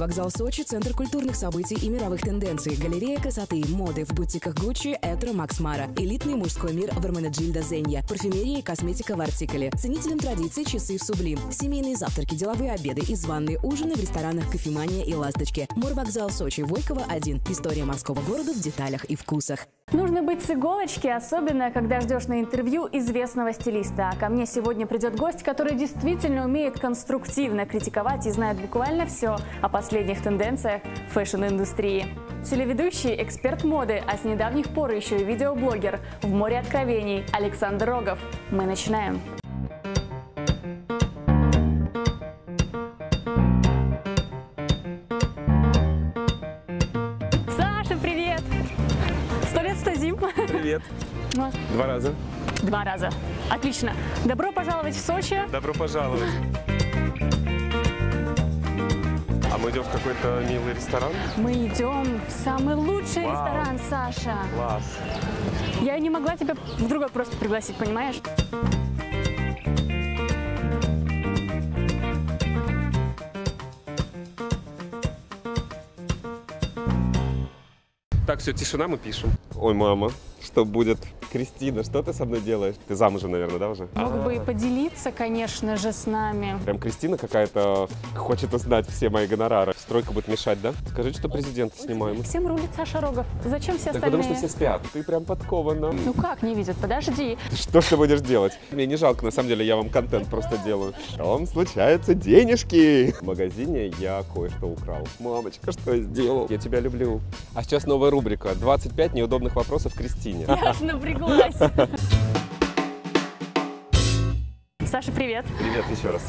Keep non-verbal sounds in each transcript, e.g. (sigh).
Вокзал Сочи – центр культурных событий и мировых тенденций. Галерея красоты, моды в бутиках Гуччи, Этро, Макс Мара. Элитный мужской мир в Эрменеджильда Зенья. Парфюмерия и косметика в Артикале. Ценителям традиций часы в Сублим. Семейные завтраки, деловые обеды и званные ужины в ресторанах Кофемания и Ласточки. Морвокзал Сочи, Войкова 1. История морского города в деталях и вкусах. Нужно быть с иголочки, особенно когда ждешь на интервью известного стилиста. А ко мне сегодня придет гость, который действительно умеет конструктивно критиковать и знает буквально все о последних тенденциях fashion-индустрии. Телеведущий, эксперт моды, а с недавних пор еще и видеоблогер в море откровений Александр Рогов. Мы начинаем. Два раза. Два раза. Отлично. Добро пожаловать в Сочи. Добро пожаловать. А мы идем в какой-то милый ресторан? Мы идем в самый лучший Вау. ресторан, Саша. Класс. Я не могла тебя в другой просто пригласить, понимаешь? Все, тишина, мы пишем. Ой, мама, что будет? Кристина, что ты со мной делаешь? Ты замужем, наверное, да, уже? Мог бы и поделиться, конечно же, с нами. Прям Кристина какая-то хочет узнать все мои гонорары. Стройка будет мешать, да? Скажите, что президента снимаем. Всем рулит Саша Рогов. Зачем все Так остальные? потому что все спят. Ты прям подкована. Ну как не видят? Подожди. Что ты будешь делать? Мне не жалко, на самом деле, я вам контент просто делаю. Там случаются денежки. В магазине я кое-что украл. Мамочка, что я сделал? Я тебя люблю. А сейчас новая рубрика. 25 неудобных вопросов Кристине. Я аж напряглась. Саша, привет. Привет еще раз.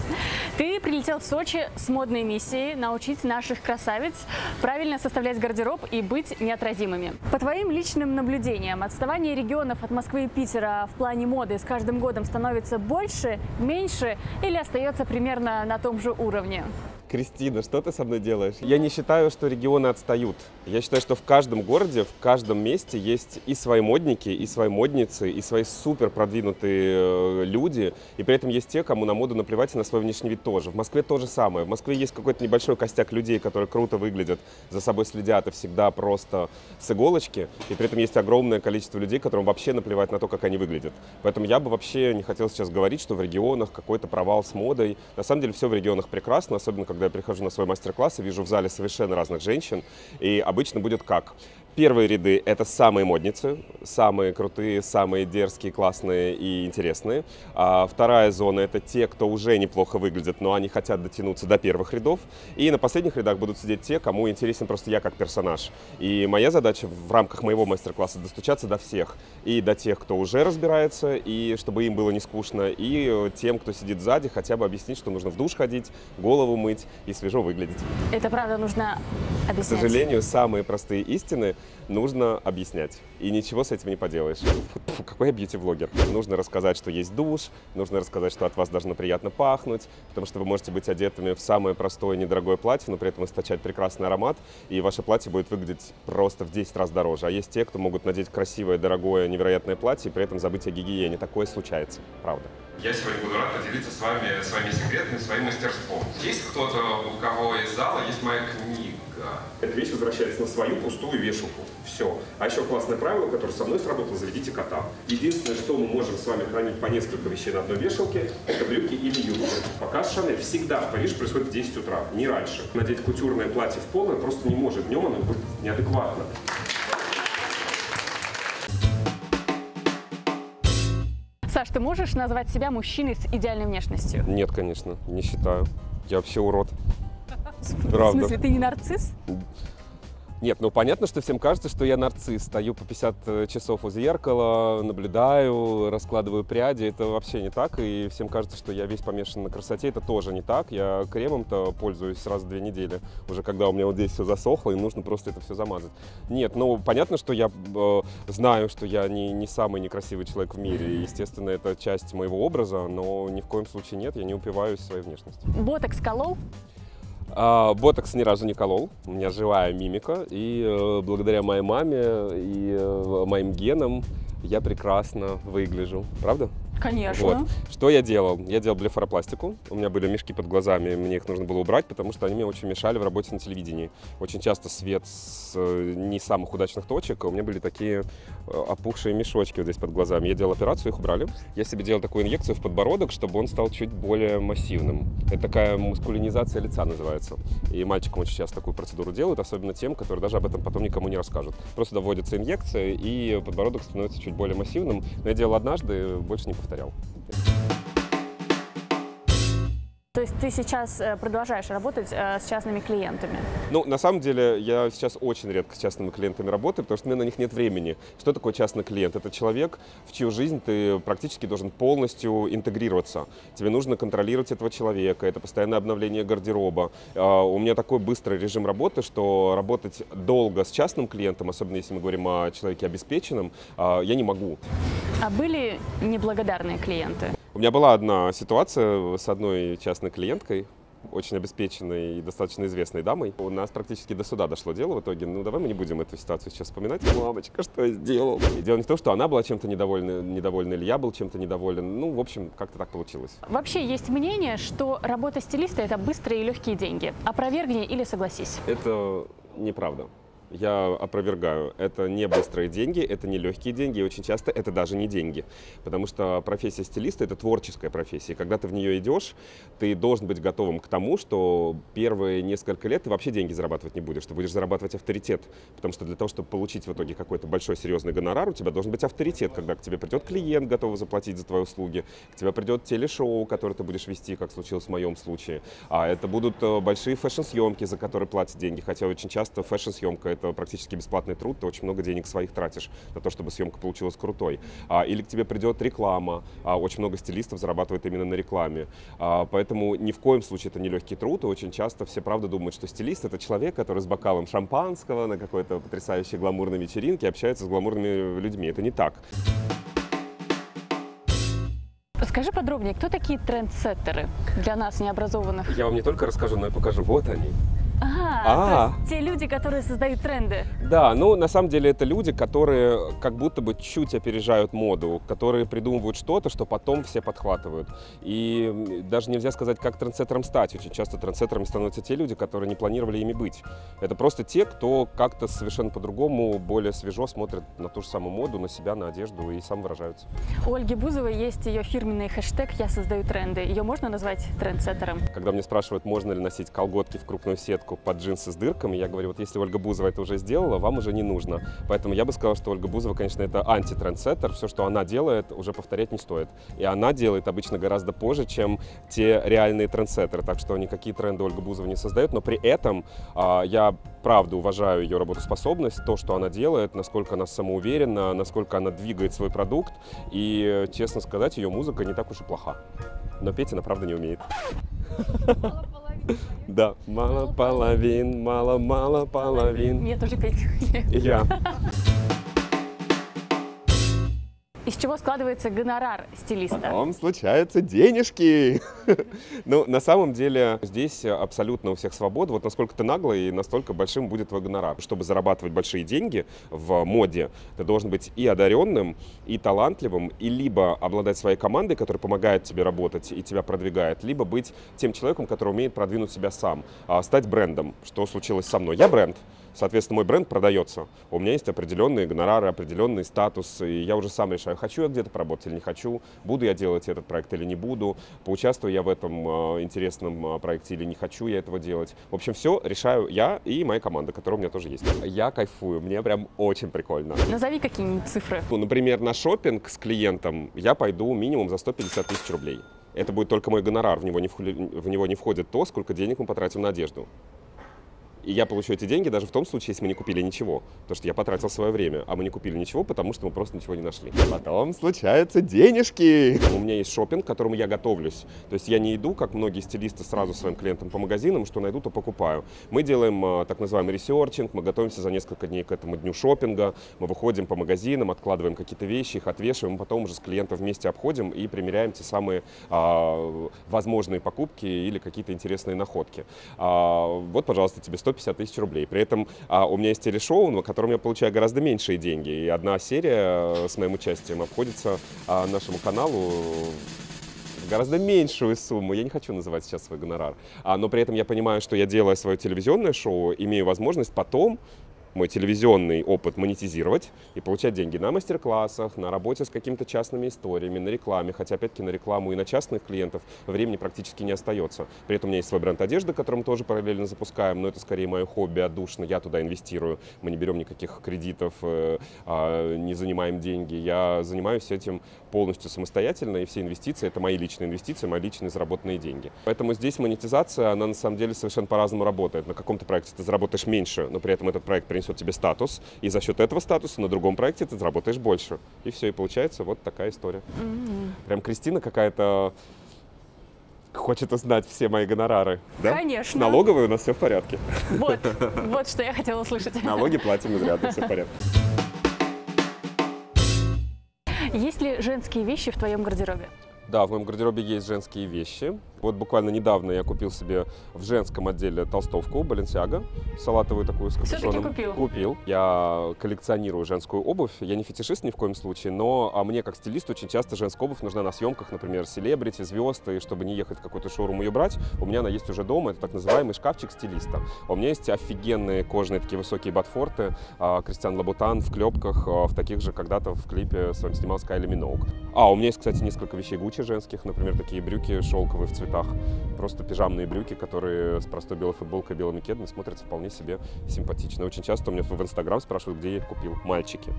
Ты прилетел в Сочи с модной миссией научить наших красавиц правильно составлять гардероб и быть неотразимыми. По твоим личным наблюдениям, отставание регионов от Москвы и Питера в плане моды с каждым годом становится больше, меньше или остается примерно на том же уровне? Кристина, что ты со мной делаешь? Я не считаю, что регионы отстают. Я считаю, что в каждом городе, в каждом месте есть и свои модники, и свои модницы, и свои супер продвинутые э, люди. И при этом есть те, кому на моду наплевать и на свой внешний вид тоже. В Москве то же самое. В Москве есть какой-то небольшой костяк людей, которые круто выглядят, за собой следят и всегда просто с иголочки. И при этом есть огромное количество людей, которым вообще наплевать на то, как они выглядят. Поэтому я бы вообще не хотел сейчас говорить, что в регионах какой-то провал с модой. На самом деле все в регионах прекрасно, особенно когда я прихожу на свой мастер-класс и вижу в зале совершенно разных женщин. И обычно будет как? Первые ряды — это самые модницы, самые крутые, самые дерзкие, классные и интересные. А вторая зона — это те, кто уже неплохо выглядят, но они хотят дотянуться до первых рядов. И на последних рядах будут сидеть те, кому интересен просто я как персонаж. И моя задача в рамках моего мастер-класса — достучаться до всех. И до тех, кто уже разбирается, и чтобы им было не скучно, и тем, кто сидит сзади, хотя бы объяснить, что нужно в душ ходить, голову мыть и свежо выглядеть. Это правда нужно К объяснять. сожалению, самые простые истины нужно объяснять. И ничего с этим не поделаешь. Фу, Какой я бьюти-блогер? Нужно рассказать, что есть душ, нужно рассказать, что от вас должно приятно пахнуть, потому что вы можете быть одетыми в самое простое недорогое платье, но при этом источать прекрасный аромат, и ваше платье будет выглядеть просто в 10 раз дороже. А есть те, кто могут надеть красивое, дорогое, невероятное платье и при этом забыть о гигиене. Такое случается, правда. Я сегодня буду рад поделиться с вами своими секретами, своим мастерством. Есть кто-то, у кого из зала есть моя книга? Эта вещь возвращается на свою пустую вешалку. Все. А еще классное правило, которое со мной сработало, заведите кота. Единственное, что мы можем с вами хранить по несколько вещей на одной вешалке, это брюки или юбки. Показ Шанель всегда в Париж происходит в 10 утра, не раньше. Надеть кутюрное платье в полное просто не может. Днем оно будет неадекватно. Саш, ты можешь назвать себя мужчиной с идеальной внешностью? Нет, конечно, не считаю. Я вообще урод. В Правда. смысле, ты не нарцисс? Нет, ну понятно, что всем кажется, что я нарцисс. Стою по 50 часов у зеркала, наблюдаю, раскладываю пряди. Это вообще не так. И всем кажется, что я весь помешан на красоте. Это тоже не так. Я кремом-то пользуюсь раз в две недели. Уже когда у меня вот здесь все засохло, и нужно просто это все замазать. Нет, ну понятно, что я э, знаю, что я не, не самый некрасивый человек в мире. И, естественно, это часть моего образа, но ни в коем случае нет, я не упиваюсь своей внешностью. Ботокс колол? А, Ботокс ни разу не колол. У меня живая мимика. И э, благодаря моей маме и э, моим генам я прекрасно выгляжу. Правда? Конечно. Вот. Что я делал? Я делал блефаропластику. У меня были мешки под глазами, мне их нужно было убрать, потому что они мне очень мешали в работе на телевидении. Очень часто свет с э, не самых удачных точек, а у меня были такие э, опухшие мешочки вот здесь под глазами. Я делал операцию, их убрали. Я себе делал такую инъекцию в подбородок, чтобы он стал чуть более массивным. Это такая мускулинизация лица называется. И мальчикам очень часто такую процедуру делают, особенно тем, которые даже об этом потом никому не расскажут. Просто доводится инъекция, и подбородок становится чуть более массивным. Но я делал однажды, больше не повторял. То есть ты сейчас э, продолжаешь работать э, с частными клиентами? Ну, на самом деле, я сейчас очень редко с частными клиентами работаю, потому что у меня на них нет времени. Что такое частный клиент? Это человек, в чью жизнь ты практически должен полностью интегрироваться. Тебе нужно контролировать этого человека, это постоянное обновление гардероба. А, у меня такой быстрый режим работы, что работать долго с частным клиентом, особенно если мы говорим о человеке обеспеченном, а, я не могу. А были неблагодарные клиенты? У меня была одна ситуация с одной частной клиенткой, очень обеспеченной и достаточно известной дамой. У нас практически до суда дошло дело в итоге. Ну, давай мы не будем эту ситуацию сейчас вспоминать. Мамочка, что я сделал? И дело не в том, что она была чем-то недовольна, недовольна или я был чем-то недоволен. Ну, в общем, как-то так получилось. Вообще есть мнение, что работа стилиста – это быстрые и легкие деньги. Опровергни или согласись. Это неправда я опровергаю. Это не быстрые деньги, это не легкие деньги, и очень часто это даже не деньги. Потому что профессия стилиста — это творческая профессия. когда ты в нее идешь, ты должен быть готовым к тому, что первые несколько лет ты вообще деньги зарабатывать не будешь. Ты будешь зарабатывать авторитет. Потому что для того, чтобы получить в итоге какой-то большой серьезный гонорар, у тебя должен быть авторитет, когда к тебе придет клиент, готовый заплатить за твои услуги, к тебе придет телешоу, которое ты будешь вести, как случилось в моем случае. А это будут э, большие fashion-съемки, за которые платят деньги. Хотя очень часто fashion-съемка это практически бесплатный труд, ты очень много денег своих тратишь на то, чтобы съемка получилась крутой. А, или к тебе придет реклама, а, очень много стилистов зарабатывает именно на рекламе. А, поэтому ни в коем случае это не легкий труд, и очень часто все правда думают, что стилист это человек, который с бокалом шампанского на какой-то потрясающей гламурной вечеринке общается с гламурными людьми. Это не так. Расскажи подробнее, кто такие трендсеттеры для нас, необразованных? Я вам не только расскажу, но и покажу. Вот они. Ага, а, то есть те люди, которые создают тренды. Да, ну на самом деле это люди, которые как будто бы чуть опережают моду, которые придумывают что-то, что потом все подхватывают. И даже нельзя сказать, как трендсеттером стать. Очень часто трендсеттерами становятся те люди, которые не планировали ими быть. Это просто те, кто как-то совершенно по-другому, более свежо смотрит на ту же самую моду, на себя, на одежду и сам выражаются. У Ольги Бузовой есть ее фирменный хэштег «Я создаю тренды». Ее можно назвать трендсеттером? Когда мне спрашивают, можно ли носить колготки в крупную сетку, рубашку под джинсы с дырками. Я говорю, вот если Ольга Бузова это уже сделала, вам уже не нужно. Поэтому я бы сказал, что Ольга Бузова, конечно, это антитрендсеттер. Все, что она делает, уже повторять не стоит. И она делает обычно гораздо позже, чем те реальные трендсеттеры. Так что никакие тренды Ольга Бузова не создает. Но при этом а, я правда уважаю ее работоспособность, то, что она делает, насколько она самоуверена, насколько она двигает свой продукт. И, честно сказать, ее музыка не так уж и плоха. Но петь она, правда, не умеет. (laughs) (laughs) Да, мало половин, мало-мало половин. Мне тоже петь. Я. Из чего складывается гонорар стилиста? Потом случаются денежки. (laughs) ну, на самом деле, здесь абсолютно у всех свобода. Вот насколько ты наглый, настолько большим будет твой гонорар. Чтобы зарабатывать большие деньги в моде, ты должен быть и одаренным, и талантливым, и либо обладать своей командой, которая помогает тебе работать и тебя продвигает, либо быть тем человеком, который умеет продвинуть себя сам, а стать брендом, что случилось со мной. Я бренд. Соответственно, мой бренд продается. У меня есть определенные гонорары, определенный статус, и я уже сам решаю, хочу я где-то поработать или не хочу, буду я делать этот проект или не буду, поучаствую я в этом э, интересном э, проекте или не хочу я этого делать. В общем, все решаю я и моя команда, которая у меня тоже есть. Я кайфую, мне прям очень прикольно. Назови какие-нибудь цифры. Ну, например, на шопинг с клиентом я пойду минимум за 150 тысяч рублей. Это будет только мой гонорар, в него, не в него не входит то, сколько денег мы потратим на одежду. И я получу эти деньги даже в том случае, если мы не купили ничего. Потому что я потратил свое время, а мы не купили ничего, потому что мы просто ничего не нашли. Потом случаются денежки. У меня есть шопинг, к которому я готовлюсь. То есть я не иду, как многие стилисты, сразу своим клиентам по магазинам, что найду, то покупаю. Мы делаем э, так называемый researching, мы готовимся за несколько дней к этому дню шопинга, мы выходим по магазинам, откладываем какие-то вещи, их отвешиваем, потом уже с клиентом вместе обходим и примеряем те самые а, возможные покупки или какие-то интересные находки. А, вот, пожалуйста, тебе 100 150 тысяч рублей. При этом а, у меня есть телешоу, на котором я получаю гораздо меньшие деньги. И одна серия с моим участием обходится а, нашему каналу гораздо меньшую сумму. Я не хочу называть сейчас свой гонорар. А, но при этом я понимаю, что я делаю свое телевизионное шоу, имею возможность потом мой телевизионный опыт монетизировать и получать деньги на мастер-классах, на работе с какими-то частными историями, на рекламе. Хотя, опять-таки, на рекламу и на частных клиентов времени практически не остается. При этом у меня есть свой бренд одежды, который мы тоже параллельно запускаем, но это скорее мое хобби отдушно. Я туда инвестирую. Мы не берем никаких кредитов, э, а, не занимаем деньги. Я занимаюсь этим полностью самостоятельно, и все инвестиции — это мои личные инвестиции, мои личные заработанные деньги. Поэтому здесь монетизация, она на самом деле совершенно по-разному работает. На каком-то проекте ты заработаешь меньше, но при этом этот проект принесет тебе статус, и за счет этого статуса на другом проекте ты заработаешь больше. И все, и получается вот такая история. Mm-hmm. Прям Кристина какая-то хочет узнать все мои гонорары. Да? Конечно. С налоговой у нас все в порядке. Вот, (laughs) вот что я хотела услышать. Налоги платим изрядно, все в порядке. Есть ли женские вещи в твоем гардеробе? Да, в моем гардеробе есть женские вещи. Вот буквально недавно я купил себе в женском отделе толстовку Balenciaga, салатовую такую с капюшоном. купил? Купил. Я коллекционирую женскую обувь. Я не фетишист ни в коем случае, но а мне как стилист очень часто женская обувь нужна на съемках, например, селебрити, звезд, и чтобы не ехать в какой-то шоурум ее брать, у меня она есть уже дома. Это так называемый шкафчик стилиста. У меня есть офигенные кожаные такие высокие ботфорты. А, Кристиан Лабутан в клепках, а, в таких же когда-то в клипе с вами снимал Скайли Миноук. А, у меня есть, кстати, несколько вещей Гуччи женских, например, такие брюки шелковые в цветах цветах. Просто пижамные брюки, которые с простой белой футболкой белыми кедами смотрятся вполне себе симпатично. Очень часто у меня в Инстаграм спрашивают, где я их купил. Мальчики.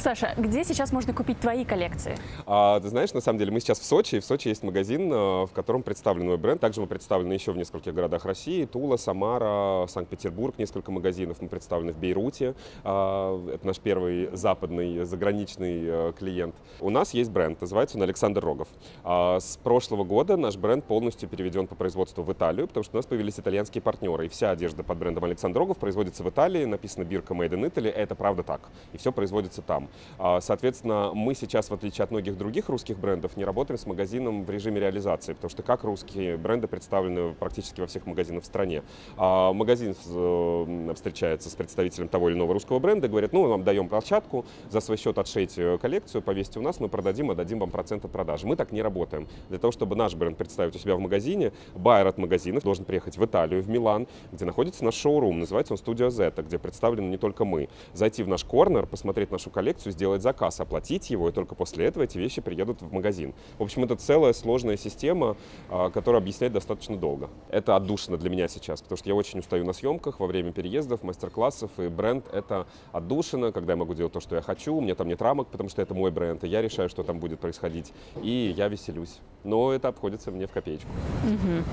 Саша, где сейчас можно купить твои коллекции? А, ты знаешь, на самом деле мы сейчас в Сочи, и в Сочи есть магазин, э, в котором представлен мой бренд. Также мы представлены еще в нескольких городах России. Тула, Самара, Санкт-Петербург, несколько магазинов. Мы представлены в Бейруте. А, это наш первый западный, заграничный э, клиент. У нас есть бренд, называется он Александр Рогов. А, с прошлого года наш бренд полностью переведен по производству в Италию, потому что у нас появились итальянские партнеры. И вся одежда под брендом Александр Рогов производится в Италии, написано бирка Made in Italy, это правда так. И все производится там. А, соответственно, мы сейчас, в отличие от многих других русских брендов, не работаем с магазином в режиме реализации, потому что как русские бренды представлены практически во всех магазинах в стране. А магазин э, встречается с представителем того или иного русского бренда, говорит, ну, вам даем площадку, за свой счет отшейте коллекцию, повесьте у нас, мы продадим, отдадим вам процент от продажи. Мы так не работаем. Для того, чтобы наш бренд представить у себя в магазине, байер от магазинов должен приехать в Италию, в Милан, где находится наш шоурум, называется он Studio Z, где представлены не только мы. Зайти в наш корнер, посмотреть нашу коллекцию, сделать сделать заказ, оплатить его, и только после этого эти вещи приедут в магазин. В общем, это целая сложная система, а, которая объяснять достаточно долго. Это отдушина для меня сейчас, потому что я очень устаю на съемках во время переездов, мастер-классов, и бренд — это отдушина, когда я могу делать то, что я хочу, у меня там нет рамок, потому что это мой бренд, и я решаю, что там будет происходить, и я веселюсь. Но это обходится мне в копеечку. Угу.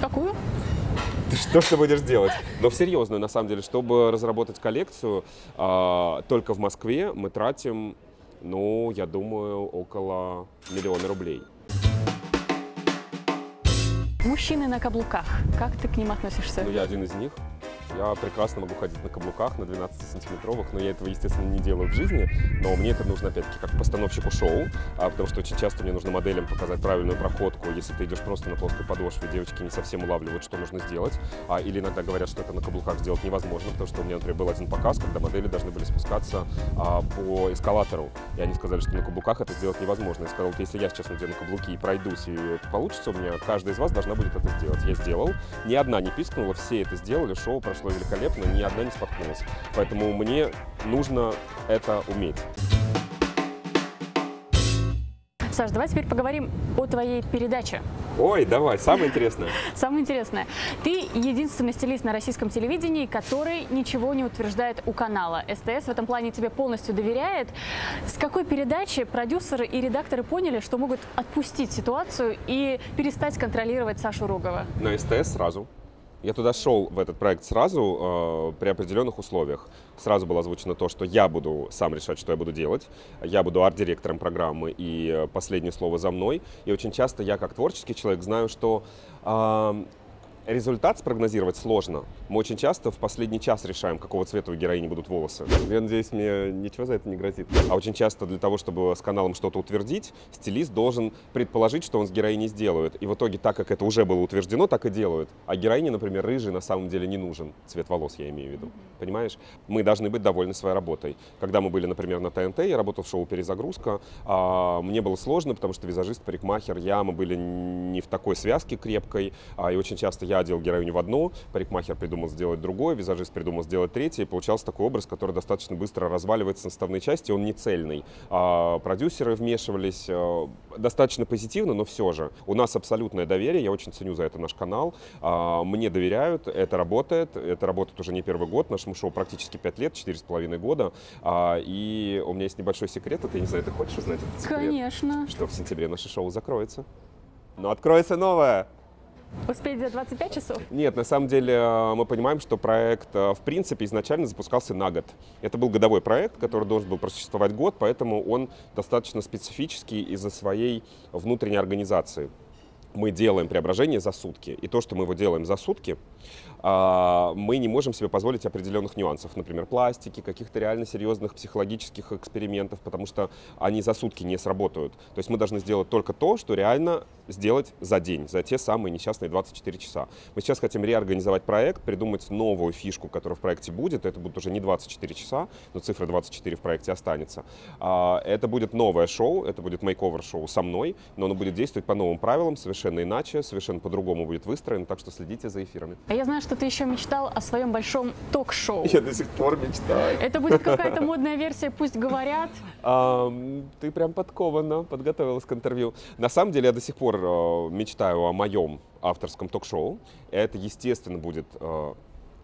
Какую? (laughs) что ты будешь делать? Но в серьезную, на самом деле, чтобы разработать коллекцию, э, только в Москве мы тратим, ну, я думаю, около миллиона рублей. Мужчины на каблуках. Как ты к ним относишься? Ну, я один из них. Я прекрасно могу ходить на каблуках, на 12-сантиметровых, но я этого, естественно, не делаю в жизни. Но мне это нужно, опять-таки, как постановщику шоу, а, потому что очень часто мне нужно моделям показать правильную проходку. Если ты идешь просто на плоской подошве, девочки не совсем улавливают, что нужно сделать. А, или иногда говорят, что это на каблуках сделать невозможно, потому что у меня, например, был один показ, когда модели должны были спускаться а, по эскалатору. И они сказали, что на каблуках это сделать невозможно. Я сказал, если я сейчас надену каблуки и пройдусь, и это получится у меня, каждая из вас должна будет это сделать. Я сделал. Ни одна не пискнула, все это сделали, шоу прошло прошло великолепно, ни одна не споткнулась. Поэтому мне нужно это уметь. Саш, давай теперь поговорим о твоей передаче. Ой, давай, самое интересное. (laughs) Самое интересное. Ты единственный стилист на российском телевидении, который ничего не утверждает у канала. СТС в этом плане тебе полностью доверяет. С какой передачи продюсеры и редакторы поняли, что могут отпустить ситуацию и перестать контролировать Сашу Ругова? На СТС сразу. Я туда шел в этот проект сразу э, при определенных условиях. Сразу было озвучено то, что я буду сам решать, что я буду делать. Я буду арт-директором программы, и э, последнее слово за мной. И очень часто я, как творческий человек, знаю, что э, Результат спрогнозировать сложно. Мы очень часто в последний час решаем, какого цвета у героини будут волосы. Я надеюсь, мне ничего за это не грозит. А очень часто для того, чтобы с каналом что-то утвердить, стилист должен предположить, что он с героиней сделает. И в итоге, так как это уже было утверждено, так и делают. А героине, например, рыжий на самом деле не нужен. Цвет волос я имею в виду. Понимаешь? Мы должны быть довольны своей работой. Когда мы были, например, на ТНТ, я работал в шоу «Перезагрузка», а, мне было сложно, потому что визажист, парикмахер, я, мы были не в такой связке крепкой, а, и очень часто я одел героиню в одно, парикмахер придумал сделать другое, визажист придумал сделать третье, и получался такой образ, который достаточно быстро разваливается на составные части, он не цельный. А продюсеры вмешивались а, достаточно позитивно, но все же. У нас абсолютное доверие, я очень ценю за это наш канал, а, мне доверяют, это работает, это работает уже не первый год, нашему шоу практически пять лет, четыре с половиной года, а, и у меня есть небольшой секрет, вот я не знаю, ты хочешь узнать этот секрет? Конечно. Что в сентябре наше шоу закроется. Но откроется новое. Успеть за 25 часов? Нет, на самом деле э, мы понимаем, что проект э, в принципе изначально запускался на год. Это был годовой проект, который должен был просуществовать год, поэтому он достаточно специфический из-за своей внутренней организации. Мы делаем преображение за сутки. И то, что мы его делаем за сутки, мы не можем себе позволить определенных нюансов, например, пластики, каких-то реально серьезных психологических экспериментов, потому что они за сутки не сработают. То есть мы должны сделать только то, что реально сделать за день, за те самые несчастные 24 часа. Мы сейчас хотим реорганизовать проект, придумать новую фишку, которая в проекте будет. Это будет уже не 24 часа, но цифра 24 в проекте останется. А, это будет новое шоу, это будет мейковер-шоу со мной, но оно будет действовать по новым правилам, совершенно иначе, совершенно по-другому будет выстроено, так что следите за эфирами. А я знаю, что ты еще мечтал о своем большом ток-шоу. Я до сих пор мечтаю. Это будет какая-то (laughs) модная версия «Пусть говорят». А, ты прям подкована, подготовилась к интервью. На самом деле я до сих пор э, мечтаю о моем авторском ток-шоу. Это, естественно, будет э,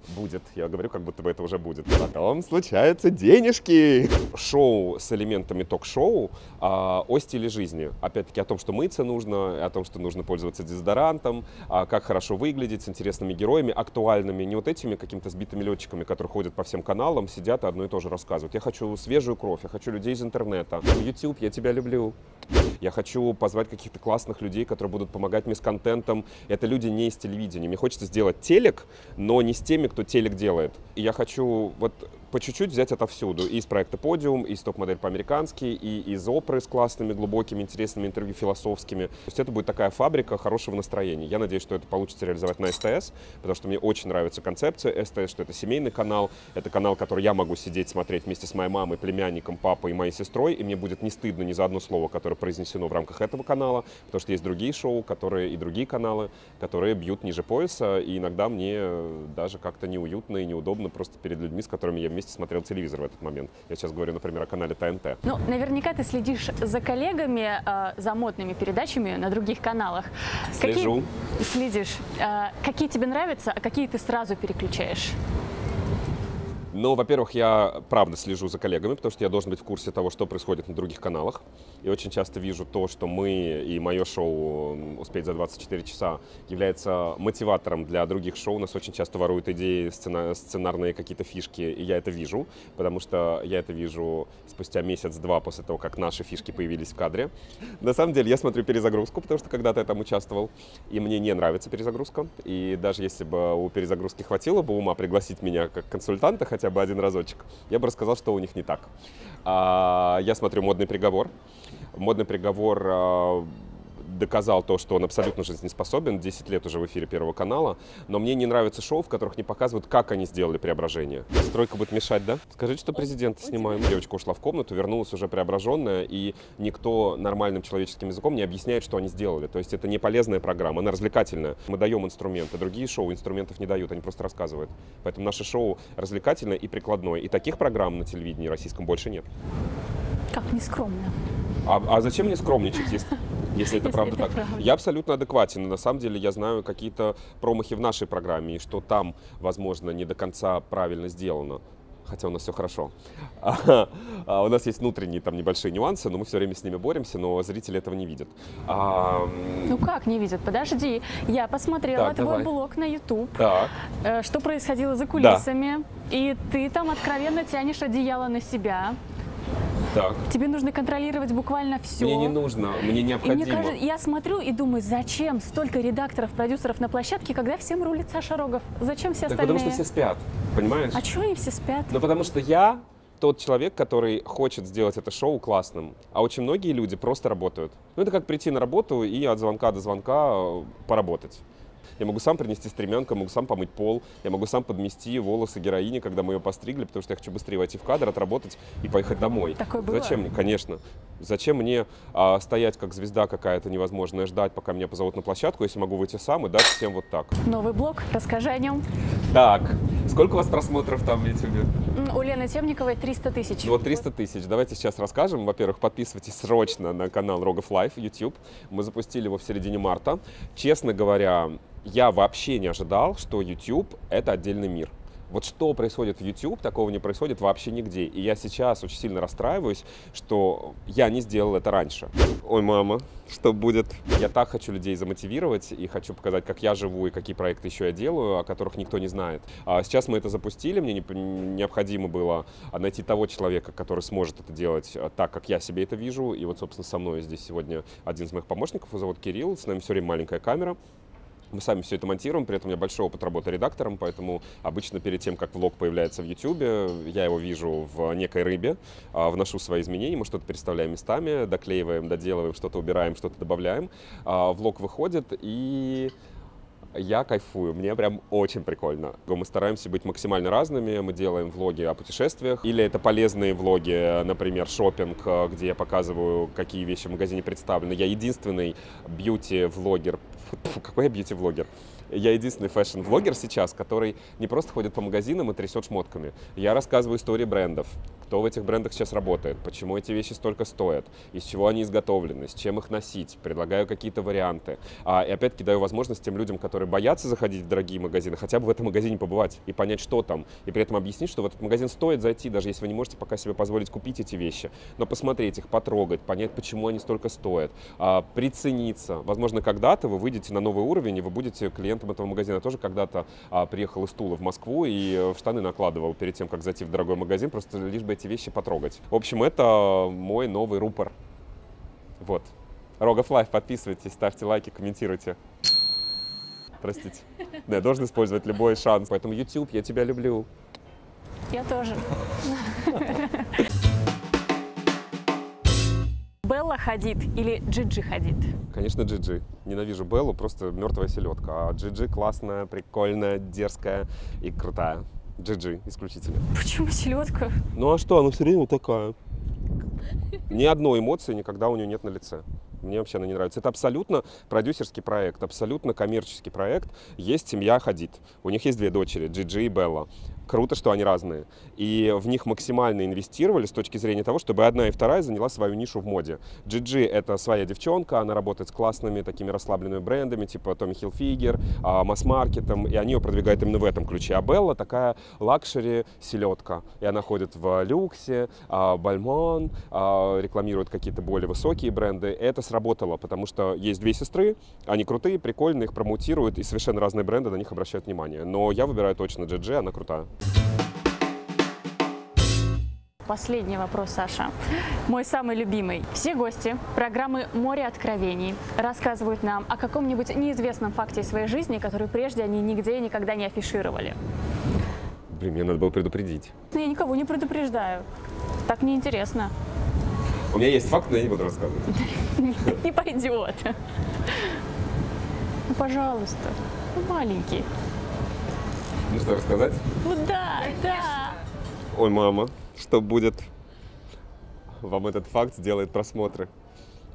будет. Я говорю, как будто бы это уже будет. Потом случаются денежки. Шоу с элементами ток-шоу а, о стиле жизни. Опять-таки о том, что мыться нужно, о том, что нужно пользоваться дезодорантом, а, как хорошо выглядеть с интересными героями, актуальными, не вот этими какими-то сбитыми летчиками, которые ходят по всем каналам, сидят и одно и то же рассказывают. Я хочу свежую кровь, я хочу людей из интернета. YouTube, я тебя люблю. Я хочу позвать каких-то классных людей, которые будут помогать мне с контентом. Это люди не из телевидения. Мне хочется сделать телек, но не с теми, кто телек делает. И я хочу вот по чуть-чуть взять отовсюду. И из проекта «Подиум», и из «Топ-модель по-американски», и из оперы с классными, глубокими, интересными интервью философскими. То есть это будет такая фабрика хорошего настроения. Я надеюсь, что это получится реализовать на СТС, потому что мне очень нравится концепция СТС, что это семейный канал, это канал, который я могу сидеть, смотреть вместе с моей мамой, племянником, папой и моей сестрой, и мне будет не стыдно ни за одно слово, которое произнесено в рамках этого канала, потому что есть другие шоу, которые и другие каналы, которые бьют ниже пояса, и иногда мне даже как-то неуютно и неудобно просто перед людьми, с которыми я вместе смотрел телевизор в этот момент. Я сейчас говорю, например, о канале ТНТ. Ну, наверняка ты следишь за коллегами, э, за модными передачами на других каналах. Слежу. Какие... Следишь. Э, какие тебе нравятся, а какие ты сразу переключаешь? Ну, во-первых, я правда слежу за коллегами, потому что я должен быть в курсе того, что происходит на других каналах. И очень часто вижу то, что мы и мое шоу «Успеть за 24 часа» является мотиватором для других шоу. У нас очень часто воруют идеи, сцена, сценарные какие-то фишки, и я это вижу, потому что я это вижу спустя месяц-два после того, как наши фишки появились в кадре. На самом деле, я смотрю перезагрузку, потому что когда-то я там участвовал, и мне не нравится перезагрузка. И даже если бы у перезагрузки хватило бы ума пригласить меня как консультанта, хотя бы один разочек, я бы рассказал, что у них не так. А, я смотрю «Модный приговор». «Модный приговор» а, доказал то, что он абсолютно жизнеспособен, 10 лет уже в эфире Первого канала, но мне не нравятся шоу, в которых не показывают, как они сделали преображение. Стройка будет мешать, да? Скажите, что президента снимаем. Девочка ушла в комнату, вернулась уже преображенная, и никто нормальным человеческим языком не объясняет, что они сделали. То есть это не полезная программа, она развлекательная. Мы даем инструменты, другие шоу инструментов не дают, они просто рассказывают. Поэтому наше шоу развлекательное и прикладное. И таких программ на телевидении российском больше нет. Как нескромно. А, а зачем мне скромничать, если, если это Если правда это так? правда. Я абсолютно адекватен. И на самом деле я знаю какие-то промахи в нашей программе, и что там, возможно, не до конца правильно сделано. Хотя у нас все хорошо. А, а у нас есть внутренние там небольшие нюансы, но мы все время с ними боремся, но зрители этого не видят. А, Ну как не видят? Подожди, я посмотрела Так, твой давай. блог на YouTube. так. Э, Что происходило за кулисами? И ты там откровенно тянешь одеяло на себя. Так. Тебе нужно контролировать буквально все. Мне не нужно, мне И необходимо. мне кажется, я смотрю и думаю, зачем столько редакторов, продюсеров на площадке, когда всем рулит Саша Рогов? Зачем все Так остальные? потому что все спят, понимаешь? А чего они все спят? Ну, потому что я тот человек, который хочет сделать это шоу классным. А очень многие люди просто работают. Ну, это как прийти на работу и от звонка до звонка э, поработать. Я могу сам принести стремянку, могу сам помыть пол, я могу сам подмести волосы героини, когда мы ее постригли, потому что я хочу быстрее войти в кадр, отработать и поехать домой. Такое было? Зачем мне? Конечно. Зачем мне а, стоять как звезда какая-то невозможная, ждать, пока меня позовут на площадку, если могу выйти сам и дать всем вот так. Новый блог, расскажи о нем. Так, сколько у вас просмотров там в YouTube? У Лены Темниковой 300 тысяч. Ну, Вот 300 тысяч. Давайте сейчас расскажем. Во-первых, подписывайтесь срочно на канал Rogov Live YouTube. Мы запустили его в середине марта. Честно говоря, я вообще не ожидал, что YouTube — это отдельный мир. Вот что происходит в YouTube, такого не происходит вообще нигде. И я сейчас очень сильно расстраиваюсь, что я не сделал это раньше. Ой, мама, что будет? Я так хочу людей замотивировать и хочу показать, как я живу и какие проекты еще я делаю, о которых никто не знает. А сейчас мы это запустили, мне не- необходимо было найти того человека, который сможет это делать а, так, как я себе это вижу. И вот, собственно, со мной здесь сегодня один из моих помощников, его зовут Кирилл, с нами все время маленькая камера. Мы сами все это монтируем, при этом у меня большой опыт работы редактором, поэтому обычно перед тем, как влог появляется в YouTube, я его вижу в некой рыбе, а, вношу свои изменения, мы что-то переставляем местами, доклеиваем, доделываем, что-то убираем, что-то добавляем. А, Влог выходит, и я кайфую, мне прям очень прикольно. Мы стараемся быть максимально разными, мы делаем влоги о путешествиях, или это полезные влоги, например, шопинг, где я показываю, какие вещи в магазине представлены. Я единственный beauty-влогер, какой я beauty-влогер? Я единственный fashion-влогер сейчас, который не просто ходит по магазинам и трясет шмотками. Я рассказываю истории брендов, кто в этих брендах сейчас работает, почему эти вещи столько стоят, из чего они изготовлены, с чем их носить, предлагаю какие-то варианты. А, и опять-таки даю возможность тем людям, которые боятся заходить в дорогие магазины, хотя бы в этом магазине побывать и понять, что там, и при этом объяснить, что в этот магазин стоит зайти, даже если вы не можете пока себе позволить купить эти вещи, но посмотреть их, потрогать, понять, почему они столько стоят, а, прицениться. Возможно, когда-то вы выйдете на новый уровень, и вы будете клиентом этого магазина. Я тоже когда-то а, приехал из Тулы в Москву и э, в штаны накладывал перед тем, как зайти в дорогой магазин, просто лишь бы эти вещи потрогать. В общем, это мой новый рупор. Вот. Rogov Live, подписывайтесь, ставьте лайки, комментируйте. Простите. Да, я должен использовать любой шанс. Поэтому YouTube, я тебя люблю. Я тоже. (laughs) Белла Хадид или Джиджи Хадид? Конечно, Джиджи. Ненавижу Беллу, просто мертвая селедка. А Джиджи классная, прикольная, дерзкая и крутая. Джиджи исключительно. Почему селедка? Ну а что, она все время вот такая. Ни одной эмоции никогда у нее нет на лице. Мне вообще она не нравится. Это абсолютно продюсерский проект, абсолютно коммерческий проект. Есть семья Хадид. У них есть две дочери, Джиджи и Белла. Круто, что они разные. И в них максимально инвестировали с точки зрения того, чтобы одна и вторая заняла свою нишу в моде. Джиджи — это своя девчонка, она работает с классными такими расслабленными брендами, типа Hilfiger, а, масс-маркетом, и они ее продвигают именно в этом ключе. А Белла такая luxury-селедка. И она ходит в люксе, Balmain, а, рекламирует какие-то более высокие бренды. Это сработало, потому что есть две сестры, они крутые, прикольные, их промоутируют, и совершенно разные бренды на них обращают внимание. Но я выбираю точно Джиджи, она крутая. Последний вопрос, Саша. Мой самый любимый. Все гости программы «Море откровений» рассказывают нам о каком-нибудь неизвестном факте своей жизни, который прежде они нигде и никогда не афишировали. Блин, мне надо было предупредить. Но я никого не предупреждаю. Так неинтересно. У меня есть факт, но я не буду рассказывать. (laughs) Не пойдет. Ну, пожалуйста. Ну, маленький. Ну что, рассказать? Ну да, да. Ой, мама, что будет? Вам этот факт сделает просмотры.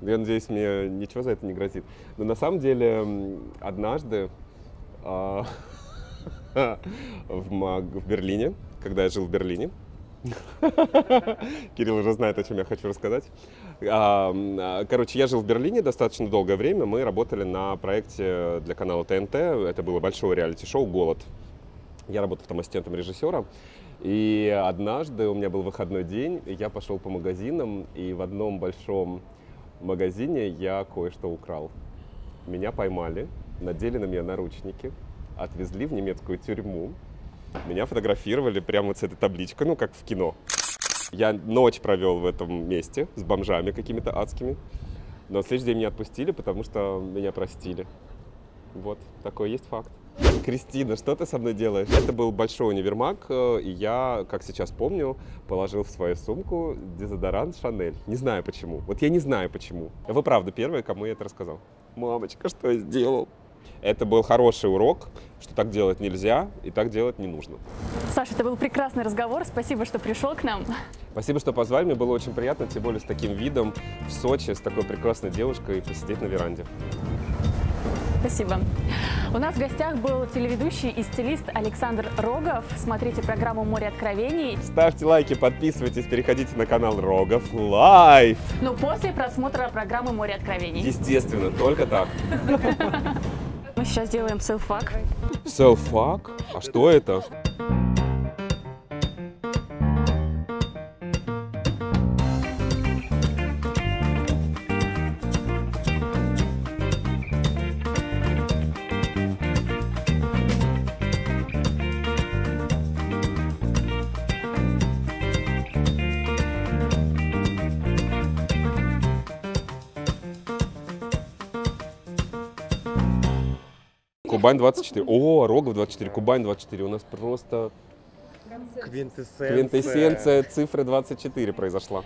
Я надеюсь, мне ничего за это не грозит. Но на самом деле, однажды а, (laughs) в, Маг- в Берлине, когда я жил в Берлине, (laughs) Кирилл уже знает, о чем я хочу рассказать. А, а, Короче, я жил в Берлине достаточно долгое время. Мы работали на проекте для канала ТНТ. Это было большое реалити-шоу «Голод». Я работал там ассистентом режиссера. И однажды у меня был выходной день, я пошел по магазинам, и в одном большом магазине я кое-что украл. Меня поймали, надели на меня наручники, отвезли в немецкую тюрьму. Меня фотографировали прямо вот с этой табличкой, ну, как в кино. Я ночь провел в этом месте с бомжами какими-то адскими. Но в следующий день меня отпустили, потому что меня простили. Вот, такой есть факт. Кристина, что ты со мной делаешь? Это был большой универмаг, э, и я, как сейчас помню, положил в свою сумку дезодорант Шанель. Не знаю почему. Вот я не знаю почему. Вы правда первая, кому я это рассказал. Мамочка, что я сделал? Это был хороший урок, что так делать нельзя и так делать не нужно. Саша, это был прекрасный разговор. Спасибо, что пришел к нам. Спасибо, что позвали. Мне было очень приятно, тем более с таким видом в Сочи, с такой прекрасной девушкой посидеть на веранде. Спасибо. У нас в гостях был телеведущий и стилист Александр Рогов. Смотрите программу «Море откровений». Ставьте лайки, подписывайтесь, переходите на канал Рогов Лайв. Но после просмотра программы «Море откровений». Естественно, только так. (laughs) Мы сейчас делаем селфак. Селфак? А что это? Кубань 24. О, Рогов 24, Кубань 24. У нас просто Квинтэссенция. квинтэссенция цифры 24 произошла.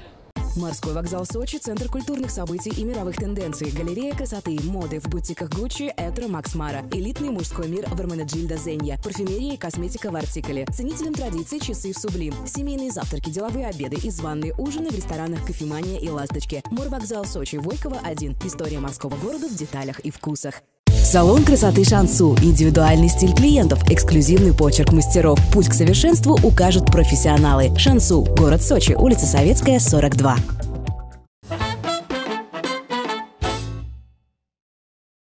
Морской вокзал Сочи – центр культурных событий и мировых тенденций. Галерея красоты и моды в бутиках Гуччи, Этро, Макс Мара. Элитный мужской мир в Эрменеджильда Зенья. Парфюмерия и косметика в Артикале. Ценителям традиций часы в Сублим. Семейные завтраки, деловые обеды и званные ужины в ресторанах Кофемания и Ласточки. Морвокзал Сочи, Войкова 1. История морского города в деталях и вкусах. Салон красоты Шансу. Индивидуальный стиль клиентов, эксклюзивный почерк мастеров. Путь к совершенству укажут профессионалы. Шансу. Город Сочи. Улица Советская, 42.